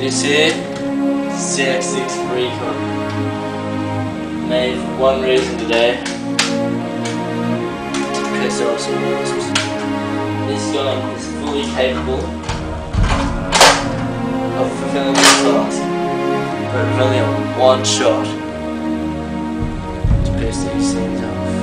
You see? CS6 Recon. Made for one reason today. Piss off some wasps. This gun is fully capable of fulfilling this task. But with only one shot to piss these things off.